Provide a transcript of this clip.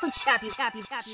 Switch happy, happy, happy.